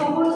তখন